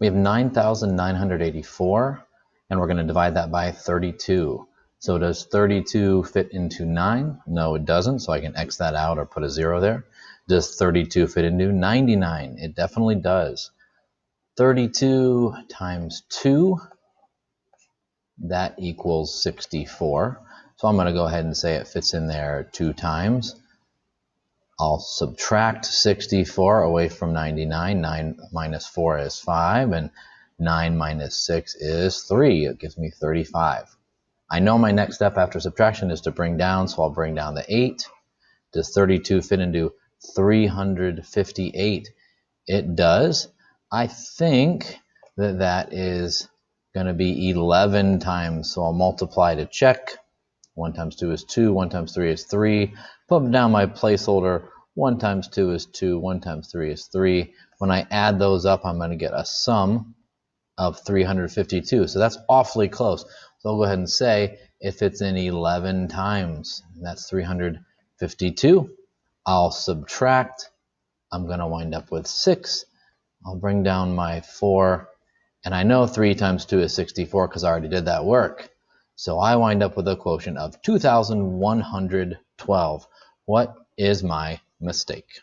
We have 9,984, and we're going to divide that by 32. So does 32 fit into 9? No, it doesn't, so I can X that out or put a 0 there. Does 32 fit into 99? It definitely does. 32 times 2, that equals 64. So I'm going to go ahead and say it fits in there two times. I'll subtract 64 away from 99. 9 minus 4 is 5, and 9 minus 6 is 3. It gives me 35. I know my next step after subtraction is to bring down, so I'll bring down the 8. Does 32 fit into 358? It does. I think that that is going to be 11 times, so I'll multiply to check. 1 times 2 is 2, 1 times 3 is 3. Put down my placeholder 1 times 2 is 2, 1 times 3 is 3. When I add those up, I'm going to get a sum of 352. So that's awfully close. So I'll go ahead and say if it's in 11 times, that's 352. I'll subtract. I'm going to wind up with 6. I'll bring down my 4. And I know 3 times 2 is 64 because I already did that work. So I wind up with a quotient of 2,112. What is my mistake.